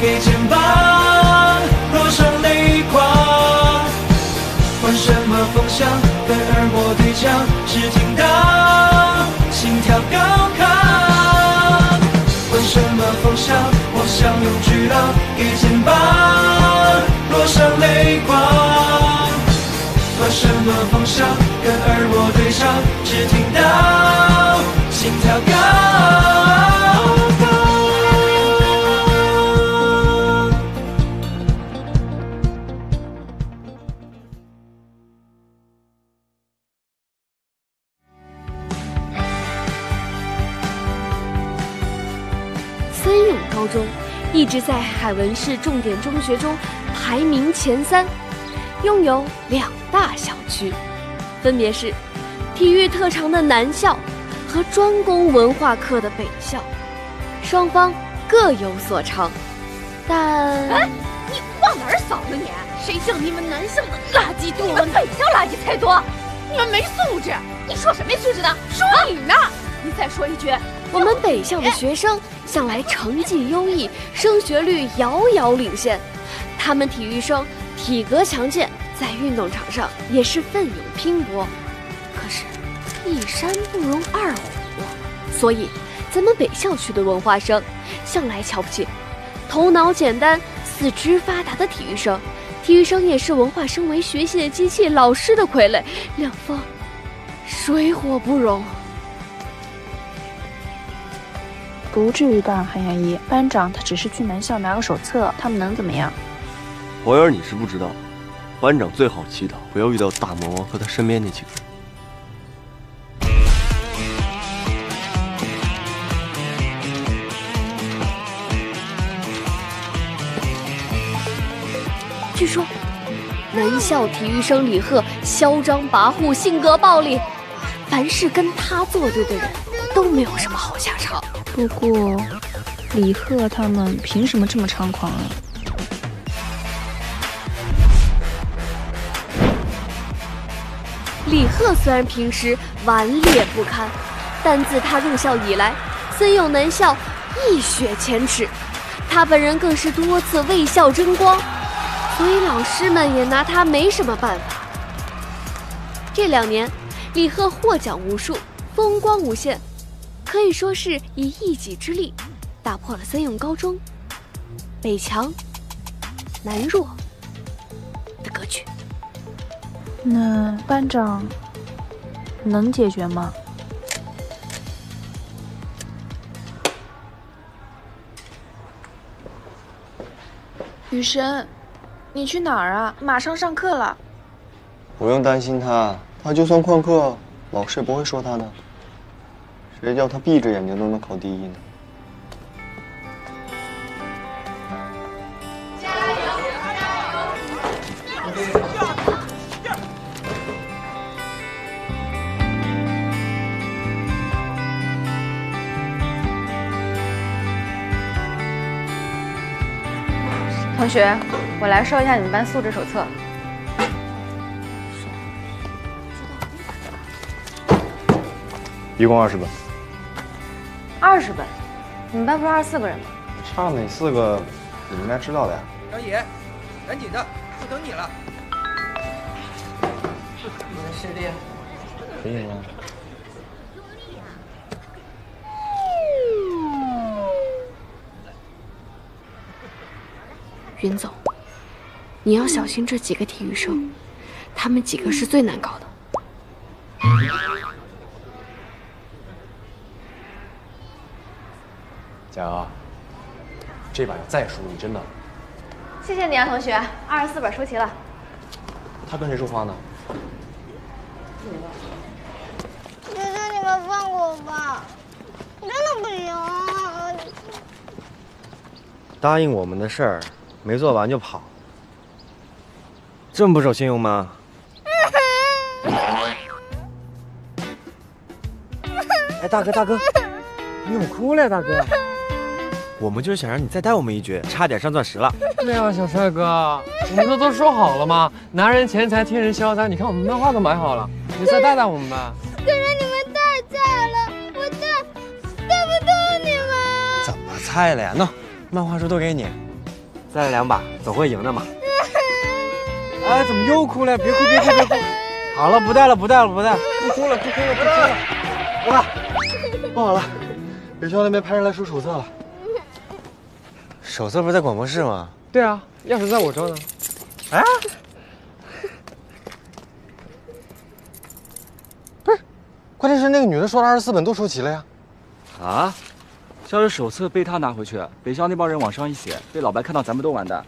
给肩膀落上泪光。管什么风向，跟耳膜对枪，只听到心跳高亢。管什么方向，望向永巨浪，给肩膀落上泪光。管什么方向，跟耳膜对唱，只听到心跳高。直在海文市重点中学中排名前三，拥有两大校区，分别是体育特长的南校和专攻文化课的北校，双方各有所长。但哎，你往哪儿扫呢你？谁叫你们南校的垃圾多，你们北校垃圾才多？你们没素质！你说谁没素质呢？说你呢！你再说一句，我们北校的学生向来成绩优异，升学率遥遥领先。他们体育生体格强健，在运动场上也是奋勇拼搏。可是，一山不容二虎，所以咱们北校区的文化生向来瞧不起头脑简单、四肢发达的体育生。体育生也是文化生为学习的机器，老师的傀儡，两方水火不容。不至于吧，韩雅一班长，他只是去南校拿个手册，他们能怎么样？博儿，你是不知道，班长最好祈祷不要遇到大魔王和他身边那几个人。据说，南校体育生李贺嚣张跋扈，性格暴力，凡是跟他作对的人都没有什么好下场。不过，李贺他们凭什么这么猖狂啊？李贺虽然平时顽劣不堪，但自他入校以来，森永南校一雪前耻，他本人更是多次为校争光，所以老师们也拿他没什么办法。这两年，李贺获奖无数，风光无限，可以说是以一己之力打破了三用高中北强南弱的格局。那班长能解决吗？雨神，你去哪儿啊？马上上课了。不用担心他，他就算旷课，老师也不会说他的。谁叫他闭着眼睛都能考第一呢？加油！加油同学，我来收一下你们班素质手册。一共二十本，二十本，你们班不是二十四个人吗？差哪四个，你们应该知道的呀。张野，赶紧的，不等你了。你的师弟。可以吗。云总，你要小心这几个体育生，他们几个是最难搞的。佳瑶啊，这把再输你真的。谢谢你啊，同学，二十四本输齐了。他跟谁说话呢？求求你们放过我吧，真的不行、答应我们的事儿没做完就跑，这么不守信用吗？哎，大哥，大哥，你怎么哭了呀，大哥？我们就是想让你再带我们一局，差点上钻石了。对啊，小帅哥，我们不都说好了吗？拿人钱财，替人消灾。你看我们漫画都买好了，你再带带我们吧。可是你们太菜了，我带带不动你们。怎么菜了呀？那漫画书都给你，再来两把，总会赢的嘛。哎，怎么又哭了？别哭别哭别哭。好了，不带了不带了不带了，不哭了不哭了不哭了。哇，不好了，北校那边派人来收手册了。手册不是在广播室吗？对啊，钥匙在我这呢。啊？不是，关键是那个女的说的二十四本都收齐了呀。啊？要是手册被他拿回去，北校那帮人往上一写，被老白看到，咱们都完蛋。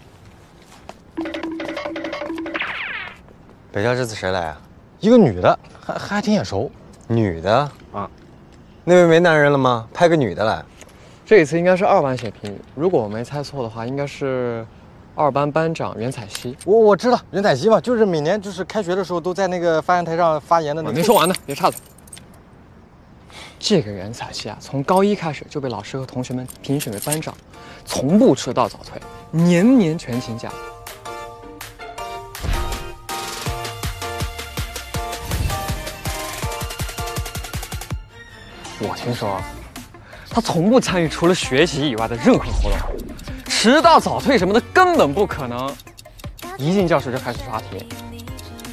北校这次谁来啊？一个女的，还还挺眼熟。女的啊？那位没男人了吗？派个女的来。这一次应该是二班写评语，如果我没猜错的话，应该是二班班长袁彩希。我我知道袁彩希嘛，就是每年就是开学的时候都在那个发言台上发言的那个。没说完呢，别岔嘴。这个袁彩希啊，从高一开始就被老师和同学们评选为班长，从不迟到早退，年年全勤奖。我听说。他从不参与除了学习以外的任何活动，迟到早退什么的根本不可能。一进教室就开始刷题，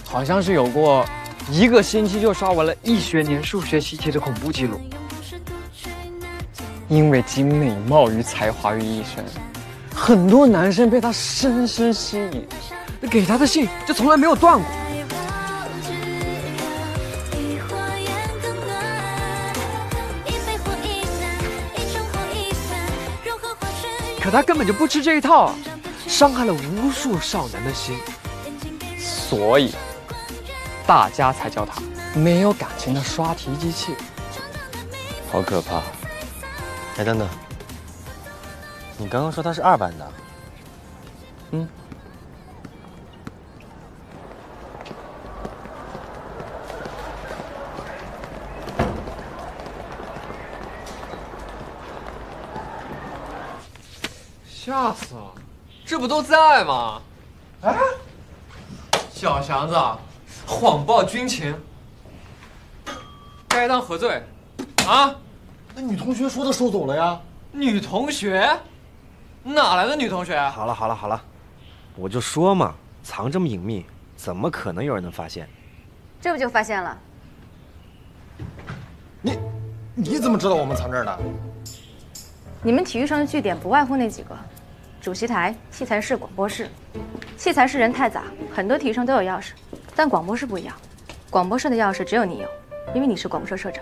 好像是有过一个星期就刷完了一学年数学习题的恐怖记录。因为集美貌与才华于一身，很多男生被他深深吸引，给他的信就从来没有断过。可他根本就不吃这一套，伤害了无数少男的心，所以大家才叫他没有感情的刷题机器。好可怕！哎，等等，你刚刚说他是二班的？嗯。吓死了！这不都在吗？哎，小祥子，谎报军情，该当何罪？啊？那女同学说的收走了呀？女同学？哪来的女同学？好了好了好了，我就说嘛，藏这么隐秘，怎么可能有人能发现？这不就发现了？你你怎么知道我们藏这儿的？你们体育生的据点不外乎那几个。主席台、器材室、广播室。器材室人太杂，很多体育生都有钥匙，但广播室不一样，广播室的钥匙只有你有，因为你是广播社社长。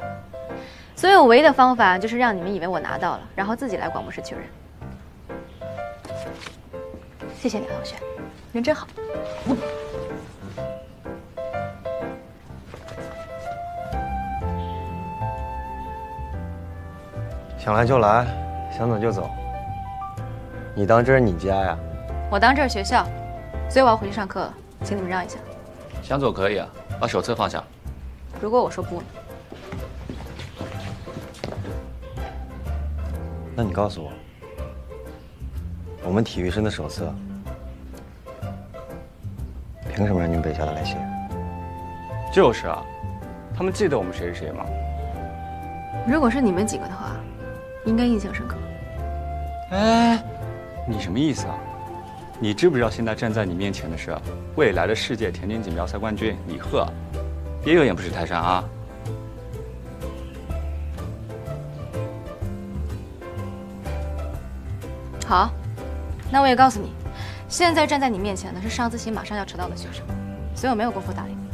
所以我唯一的方法就是让你们以为我拿到了，然后自己来广播室确认。谢谢李同学，人真好。想来就来，想走就走。你当这是你家呀？我当这是学校，所以我要回去上课了，请你们让一下。想走可以啊，把手册放下。如果我说不呢？那你告诉我，我们体育生的手册，凭什么让你们北校的来写？就是啊，他们记得我们谁是谁吗？如果是你们几个的话，应该印象深刻。哎。你什么意思啊？你知不知道现在站在你面前的是未来的世界田径锦标赛冠军李贺？别有眼不识泰山啊！好，那我也告诉你，现在站在你面前的是上自习马上要迟到的学生，所以我没有功夫搭理你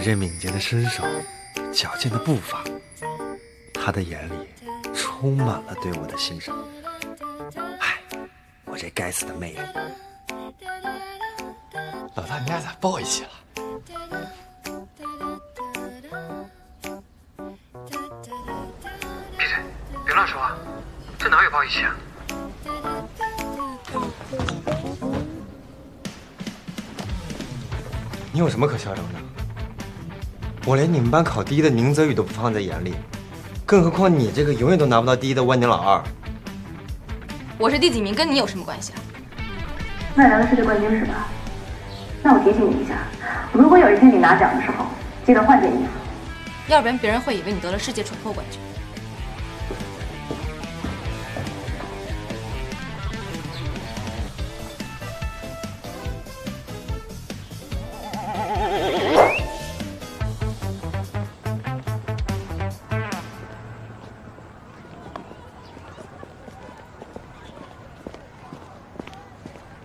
你。这敏捷的身手，矫健的步伐，他的眼里充满了对我的欣赏。唉，我这该死的魅力！老大，你俩咋抱一起了？闭嘴，别乱说话，这哪有抱一起啊？你有什么可嚣张的？我连你们班考第一的宁泽宇都不放在眼里，更何况你这个永远都拿不到第一的万年老二。我是第几名，跟你有什么关系啊？未来的世界冠军是吧？那我提醒你一下，如果有一天你拿奖的时候，记得换件衣服，要不然别人会以为你得了世界蠢货冠军。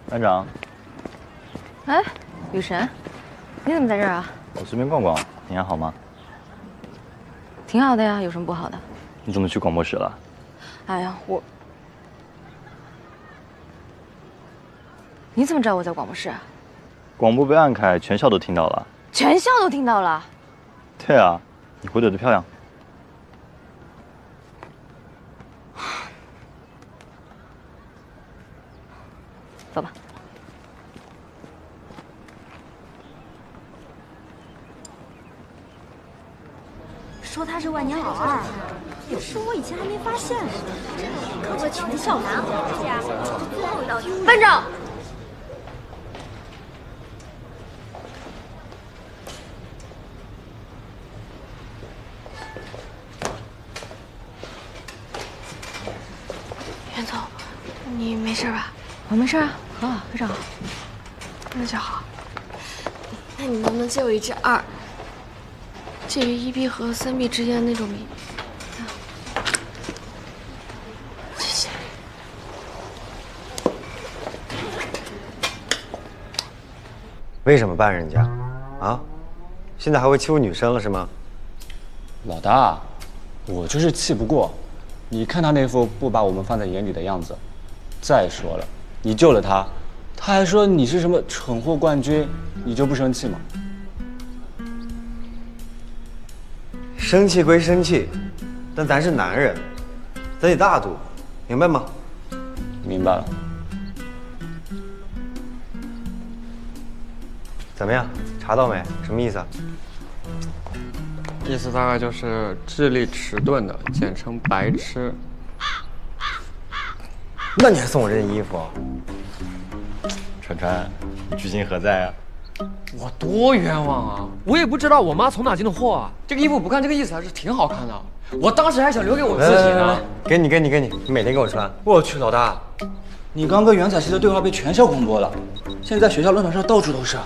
班长，哎，雨神，你怎么在这儿啊？我随便逛逛，你还好吗？挺好的呀，有什么不好的？你怎么去广播室了？哎呀，我……你怎么知道我在广播室？广播被按开，全校都听到了。全校都听到了。对啊，你回怼的漂亮。说他是万年老二，是我以前还没发现呢。可个全校男孩，班长，袁总，你没事吧？我没事啊，很好，非常好。那就好。那你能不能借我一支二？介于一 B 和三 B 之间的那种笔。谢谢。为什么办人家？啊？现在还会欺负女生了是吗？老大，我就是气不过。你看他那副不把我们放在眼里的样子。再说了，你救了他，他还说你是什么蠢货冠军，你就不生气吗？生气归生气，但咱是男人，咱得大度，明白吗？明白了。怎么样？查到没？什么意思啊？意思大概就是智力迟钝的，简称白痴。那你还送我这件衣服？川川，你居心何在啊？我多冤枉啊！我也不知道我妈从哪进的货啊。这个衣服不看这个意思还是挺好看的，我当时还想留给我自己呢。给你，给你，给你，你每天给我穿。我去，老大，你刚跟袁彩希的对话被全校公播了，现在学校论坛上到处都是。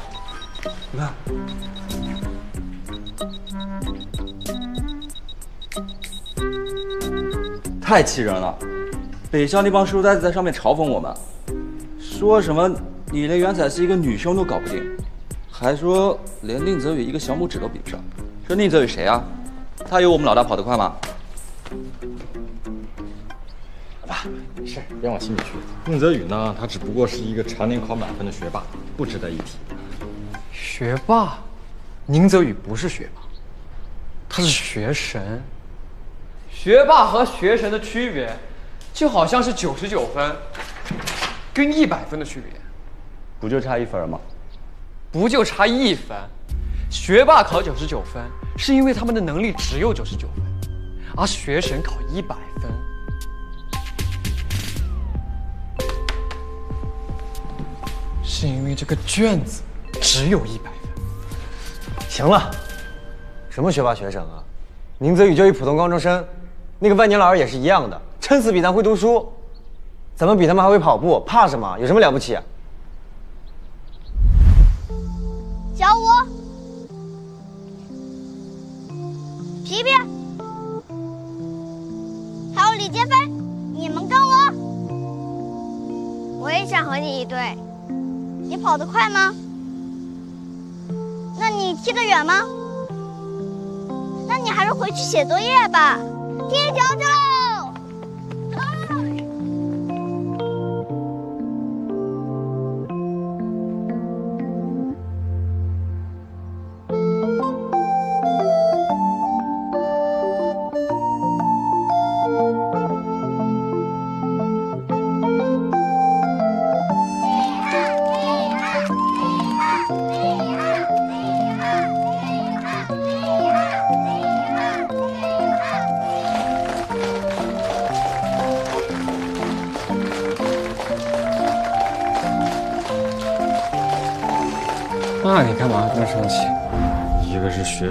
你看，太气人了！北校那帮书呆子在上面嘲讽我们，说什么你连袁彩希一个女生都搞不定，还说连宁泽宇一个小拇指都比不上。这宁泽宇谁啊？他有我们老大跑得快吗？老大，没事，别往心里去。宁泽宇呢，他只不过是一个常年考满分的学霸，不值得一提。学霸，宁泽宇不是学霸，他是学神。学霸和学神的区别，就好像是九十九分跟一百分的区别，不就差一分吗？不就差一分？学霸考九十九分，是因为他们的能力只有九十九分，而学神考一百分，是因为这个卷子只有一百分。行了，什么学霸学神啊？宁泽宇就一普通高中生，那个万年老二也是一样的，撑死比咱会读书。咱们比他们还会跑步，怕什么？有什么了不起？皮皮，还有李杰飞，你们跟我。我也想和你一队。你跑得快吗？那你踢得远吗？那你还是回去写作业吧。踢球去喽！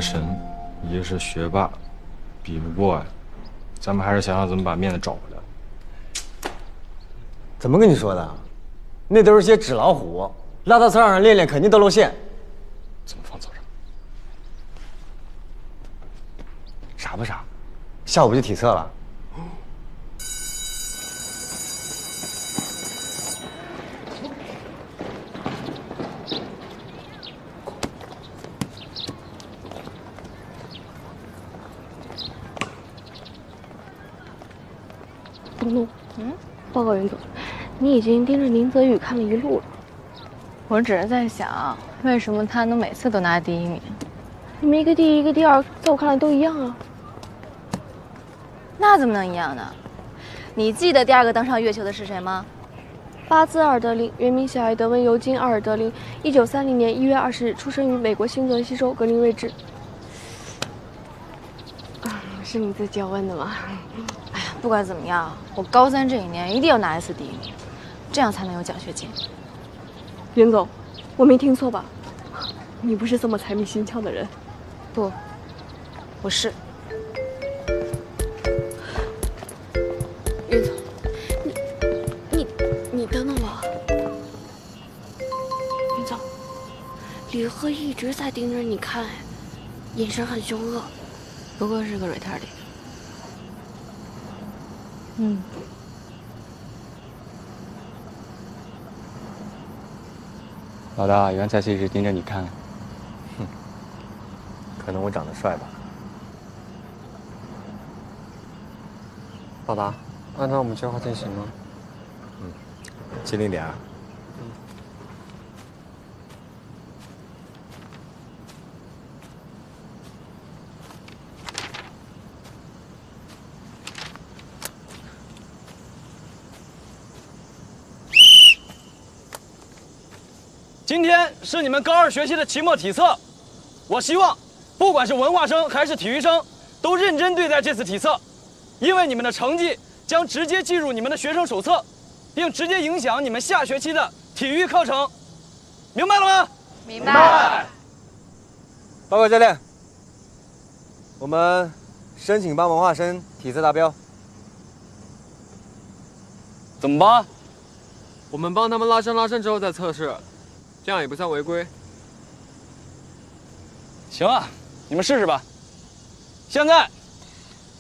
个神，一个是学霸，比不过呀。咱们还是想想怎么把面子找回来。怎么跟你说的？那都是些纸老虎，拉到操场上练练，肯定都露馅。怎么放操场？傻不傻？下午不就体测了？东东，嗯，报告袁总，你已经盯着林泽宇看了一路了。我只是在想，为什么他能每次都拿第一名？你们一个第一，一个第二，在我看来都一样啊。那怎么能一样呢？你记得第二个登上月球的是谁吗？巴兹·尔德林，原名小艾德温·尤金·阿尔德林，一九三零年一月二十日出生于美国新泽西州格林瑞治。啊，是你自己要问的吗？哎呀，不管怎么样，我高三这一年一定要拿一次第一名，这样才能有奖学金。袁总，我没听错吧？你不是这么财迷心窍的人。不，我是。云总，你你你等等我。袁总，李贺一直在盯着你看，哎，眼神很凶恶。不过是个 retarded。嗯。老大，原才是一直盯着你看。哼，可能我长得帅吧。老大，按照我们计划进行吗？嗯，机灵点啊。今天是你们高二学期的期末体测，我希望，不管是文化生还是体育生，都认真对待这次体测，因为你们的成绩将直接计入你们的学生手册，并直接影响你们下学期的体育课程，明白了吗？明白。报告教练，我们申请帮文化生体测达标。怎么帮？我们帮他们拉伸拉伸之后再测试。这样也不算违规。行啊，你们试试吧。现在，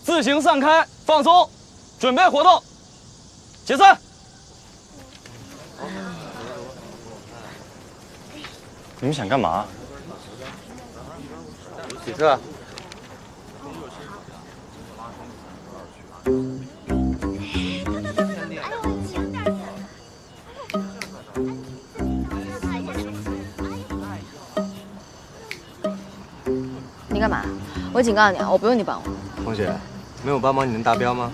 自行散开，放松，准备活动。解散。你们想干嘛？体测。你干嘛？我警告你啊，我不用你帮我。同学，没有帮忙你能达标吗？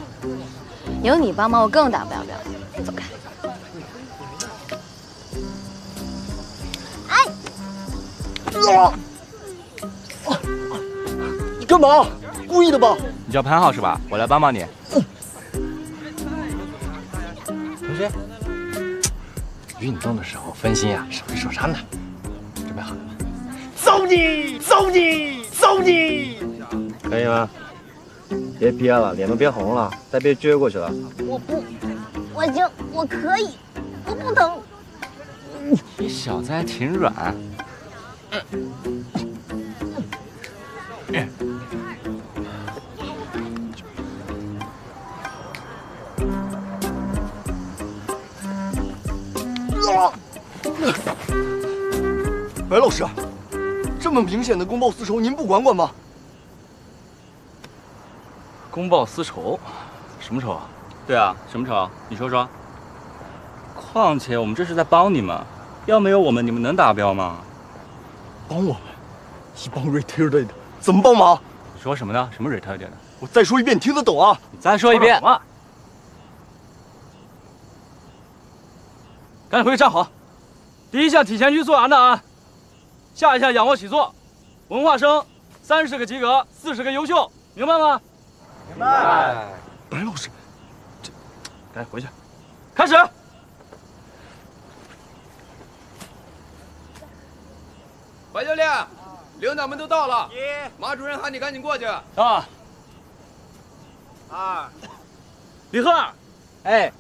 有你帮忙，我更达不了标。走开。哎！你干嘛？故意的吧？你叫潘浩是吧？我来帮帮你。同学，运动的时候分心呀，手会受伤的。准备好了吗？揍你！揍你！揍你！可以吗？别憋了，脸都憋红了，再憋撅过去了。我不，我行，我可以，我不疼。你小子还挺软。喂老师，这么明显的公报私仇，您不管管吗？公报私仇，什么仇啊？对啊，什么仇？你说说。况且我们这是在帮你们，要没有我们，你们能达标吗？帮我们？一帮 retarded 怎么帮忙？你说什么呢？什么 retarded？我再说一遍，你听得懂啊？你再说一遍。赶紧回去站好。第一项体前屈做完的啊，下一下仰卧起坐。文化生三十个及格，四十个优秀，明白吗？明白。白老师，这赶紧回去，开始。白教练，领导们都到了，马主任喊你赶紧过去。啊，二，李贺，哎，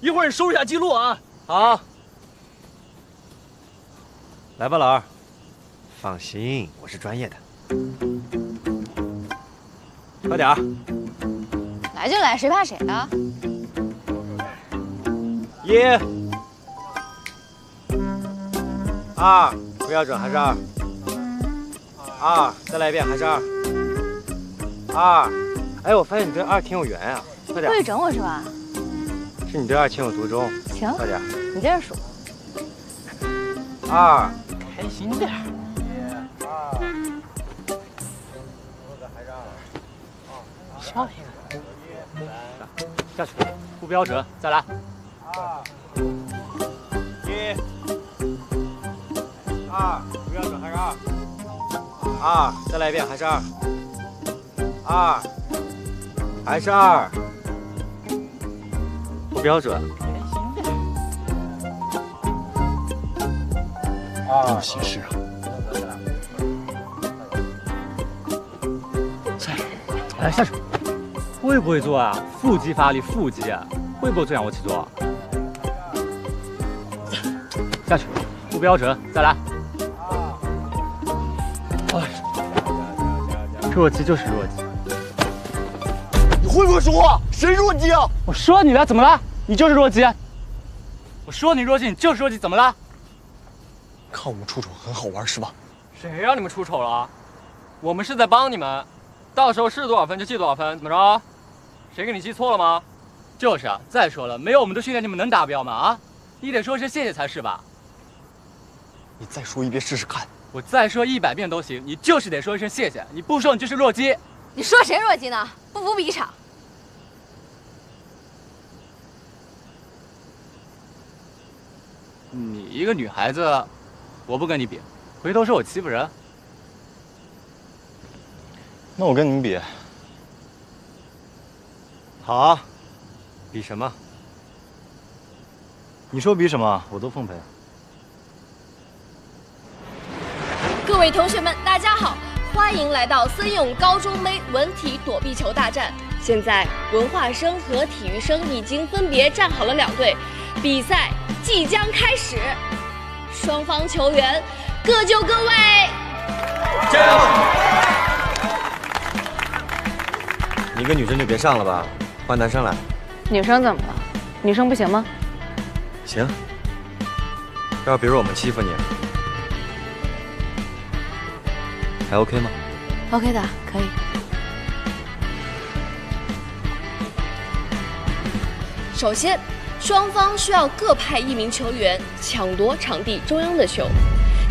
一会儿你收拾下记录啊。好，来吧，老二。放心，我是专业的。快点儿！来就来，谁怕谁啊？一、二，不要准还是二？二，再来一遍还是二？二，哎，我发现你对二挺有缘啊！快点！故意整我是吧？是你对二情有独钟。行，快点！你接着数。二，开心点。少一个，下去，不标准，再来。一、二，不标准还是二？二，再来一遍还是二？二，还是二，不标准。这么形式啊！再来下去。会不会做啊？腹肌发力，腹肌，会不会做仰卧起坐？下去，不标准，再来。哎，弱鸡就是弱鸡。你会不会说话？谁弱鸡啊？我说你了，怎么了？你就是弱鸡。我说你弱鸡，你就是弱鸡，怎么了？看我们出丑很好玩是吧？谁让你们出丑了？我们是在帮你们，到时候是多少分就记多少分，怎么着？谁给你记错了吗？就是啊，再说了，没有我们的训练，你们能达标吗？啊，你得说声谢谢才是吧？你再说一遍试试看。我再说一百遍都行，你就是得说一声谢谢，你不说你就是弱鸡。你说谁弱鸡呢？不服比一场。你一个女孩子，我不跟你比，回头说我欺负人。那我跟你们比。好，比什么？你说比什么，我都奉陪。各位同学们，大家好，欢迎来到森永高中杯文体躲避球大战。现在文化生和体育生已经分别站好了两队，比赛即将开始。双方球员各就各位，加油！你一个女生就别上了吧。换男生来，女生怎么了？女生不行吗？行。要比如我们欺负你，还 OK 吗？OK 的，可以。首先，双方需要各派一名球员抢夺场地中央的球，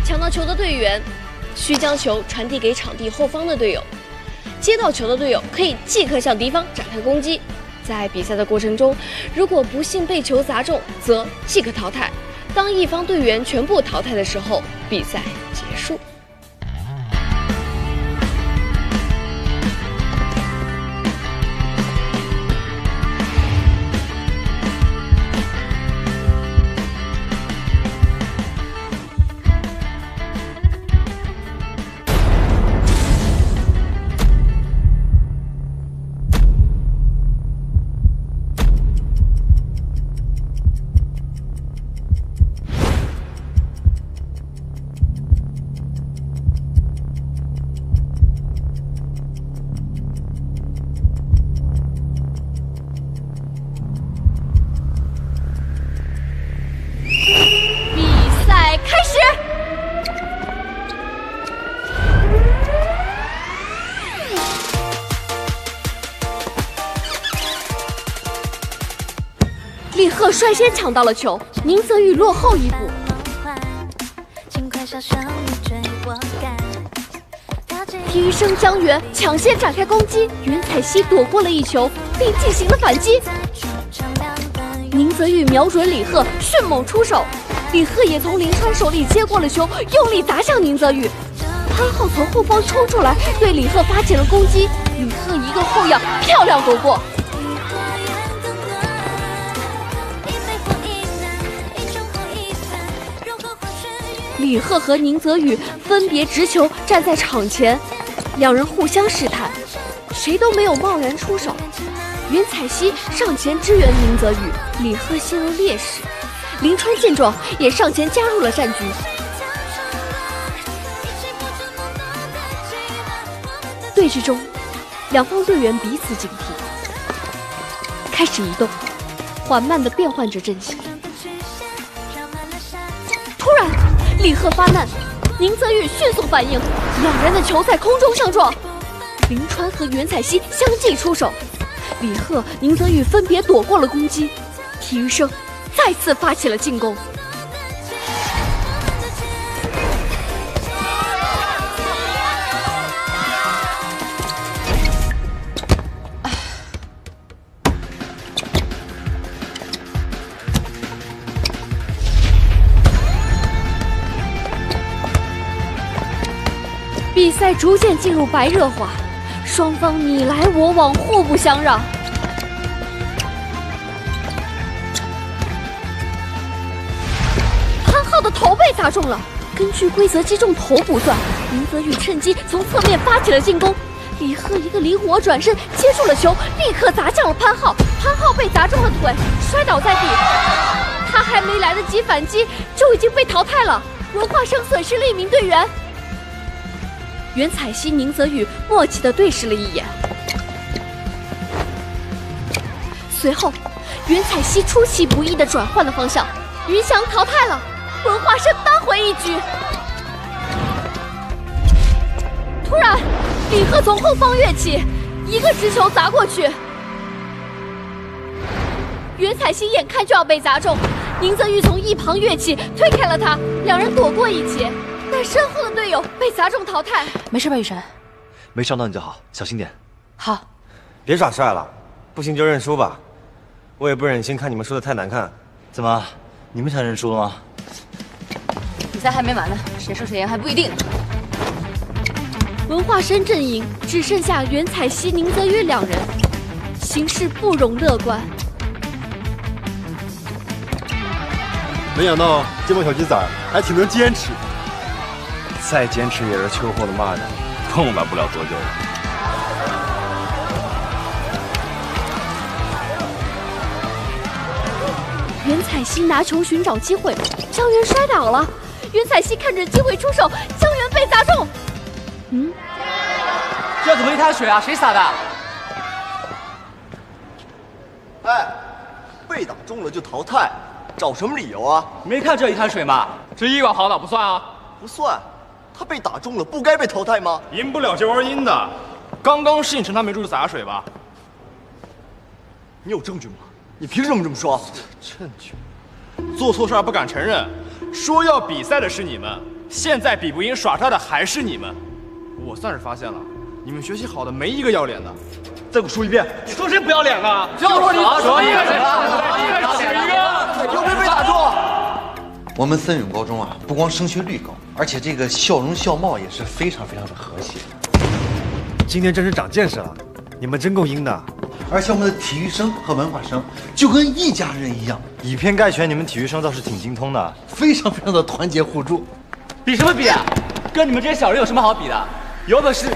抢到球的队员需将球传递给场地后方的队友，接到球的队友可以即刻向敌方展开攻击。在比赛的过程中，如果不幸被球砸中，则即可淘汰。当一方队员全部淘汰的时候，比赛结束。率先抢到了球，宁泽宇落后一步。体育生江源抢先展开攻击，袁彩希躲过了一球，并进行了反击。宁泽宇瞄准李贺，迅猛出手，李贺也从林川手里接过了球，用力砸向宁泽宇。潘浩从后方冲出来，对李贺发起了攻击，李贺一个后仰，漂亮躲过。李贺和宁泽宇分别执球站在场前，两人互相试探，谁都没有贸然出手。袁彩希上前支援宁泽宇，李贺陷入劣势。林川见状也上前加入了战局。对峙中，两方队员彼此警惕，开始移动，缓慢地变换着阵型。突然，李贺发难，宁泽宇迅速反应，两人的球在空中相撞。林川和袁彩希相继出手，李贺、宁泽宇分别躲过了攻击。体育生再次发起了进攻。赛逐渐进入白热化，双方你来我往，互不相让。潘浩的头被砸中了，根据规则击中头不算。林泽宇趁机从侧面发起了进攻，李贺一个灵活转身接住了球，立刻砸向了潘浩。潘浩被砸中了腿，摔倒在地。他还没来得及反击，就已经被淘汰了。文化生损失了一名队员。袁彩希、宁泽宇默契地对视了一眼，随后，袁彩希出其不意地转换了方向，云翔淘汰了，文化生扳回一局。突然，李贺从后方跃起，一个直球砸过去，袁彩希眼看就要被砸中，宁泽宇从一旁跃起推开了他，两人躲过一劫。但身后的队友被砸中淘汰，没事吧，雨辰？没伤到你就好，小心点。好，别耍帅了，不行就认输吧。我也不忍心看你们输的太难看。怎么，你们想认输了吗？比赛还没完呢，谁输谁赢还不一定呢。文化生阵营只剩下袁彩希、宁泽宇两人，形势不容乐观。没想到这帮小鸡仔还挺能坚持。再坚持也是秋后的蚂蚱，痛快不了多久了。袁彩希拿球寻找机会，江源摔倒了。袁彩希看准机会出手，江源被砸中。嗯，这怎么一滩水啊？谁撒的？哎，被打中了就淘汰，找什么理由啊？没看这一滩水吗？这一管好打不算啊？不算。他被打中了，不该被淘汰吗？赢不了就玩阴的。刚刚是你趁他没注意洒水吧？你有证据吗？你凭什么这么说？证据？做错事还不敢承认，说要比赛的是你们，现在比不赢耍帅的还是你们。我算是发现了，你们学习好的没一个要脸的。再给我说一遍，你说谁不要脸了？要说你说一个，一个，有没有被打中？我们森永高中啊，不光升学率高。而且这个笑容笑貌也是非常非常的和谐。今天真是长见识了，你们真够阴的。而且我们的体育生和文化生就跟一家人一样，以偏概全。你们体育生倒是挺精通的，非常非常的团结互助。比什么比啊？跟你们这些小人有什么好比的？有本事！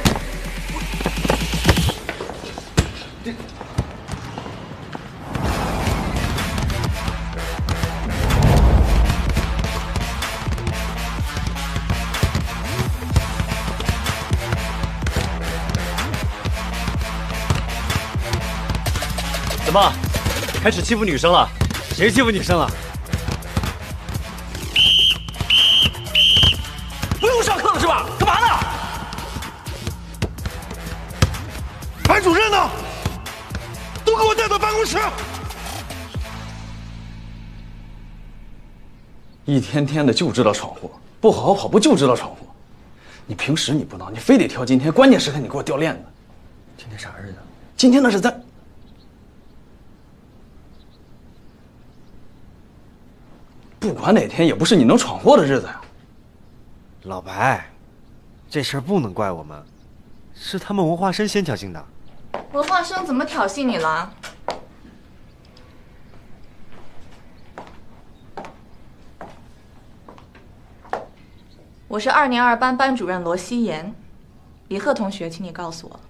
怎么，开始欺负女生了？谁欺负女生了？不用上课了是吧？干嘛呢？班主任呢？都给我带到办公室！一天天的就知道闯祸，不好好跑步就知道闯祸。你平时你不闹，你非得挑今天关键时刻你给我掉链子。今天啥日子？今天那是咱。不管哪天也不是你能闯祸的日子呀，老白，这事儿不能怪我们，是他们文化生先挑衅的。文化生怎么挑衅你了？我是二年二班班主任罗希言，李贺同学，请你告诉我，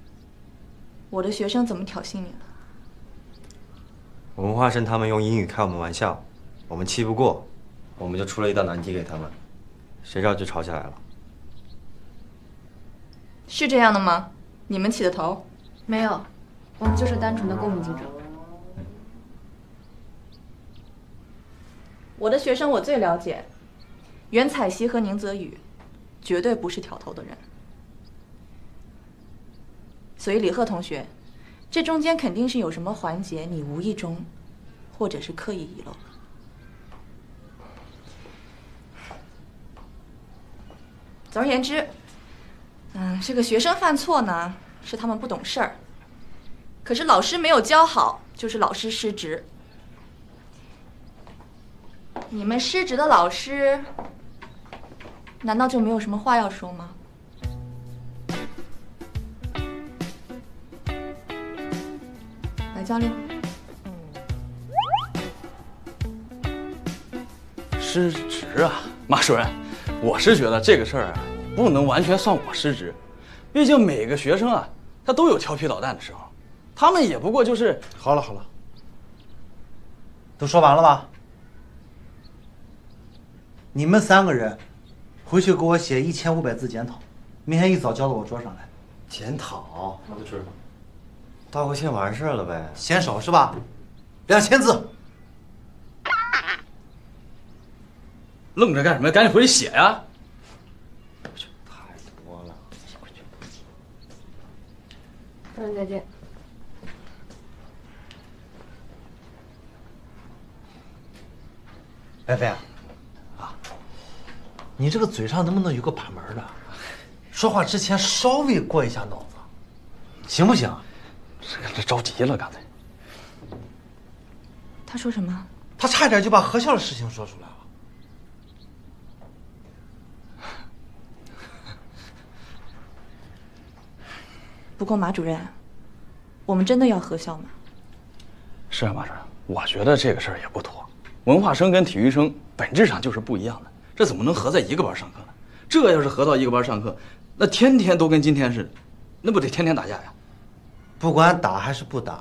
我的学生怎么挑衅你了？文化生他们用英语开我们玩笑，我们气不过，我们就出了一道难题给他们，谁知道就吵起来了。是这样的吗？你们起的头？没有，我们就是单纯的公民竞争。我的学生我最了解，袁彩希和宁泽宇，绝对不是挑头的人。所以李贺同学，这中间肯定是有什么环节你无意中，或者是刻意遗漏了。总而言之，嗯，这个学生犯错呢，是他们不懂事儿。可是老师没有教好，就是老师失职。你们失职的老师，难道就没有什么话要说吗？来，教练。失职啊，马主任，我是觉得这个事儿啊，不能完全算我失职，毕竟每个学生啊，他都有调皮捣蛋的时候，他们也不过就是……好了好了，都说完了吧？你们三个人回去给我写一千五百字检讨，明天一早交到我桌上来。检讨，我都知道。道个歉完事儿了呗，嫌少是吧？两千字。愣着干什么？赶紧回去写呀！太多了。教练再见。菲菲，啊，你这个嘴上能不能有个把门的？说话之前稍微过一下脑子，行不行？这这着急了，刚才。他说什么？他差点就把何笑的事情说出来了。不过马主任，我们真的要合校吗？是啊，马主任，我觉得这个事儿也不妥。文化生跟体育生本质上就是不一样的，这怎么能合在一个班上课呢？这要是合到一个班上课，那天天都跟今天似的，那不得天天打架呀？不管打还是不打，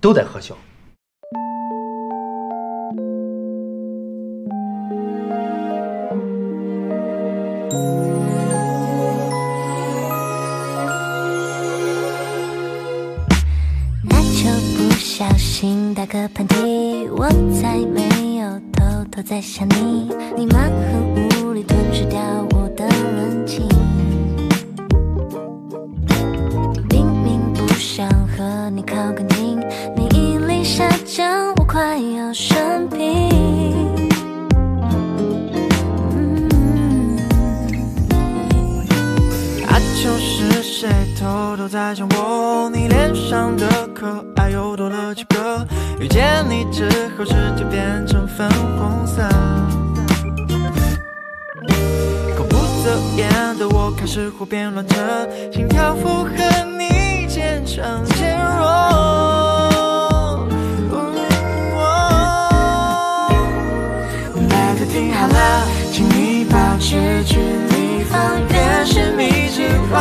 都得合校。那小心打个喷嚏，我才没有偷偷在想你。你蛮横无理吞噬掉我的冷静，明明不想和你靠更近，你一力下降，我快要生病。那就是谁偷偷在想我？你脸上的又多了几个？遇见你之后，世界变成粉红色。口不择言的我开始胡编乱着，心跳符合你渐长渐弱。拜托听好了，请你保持距离，放远十米之外，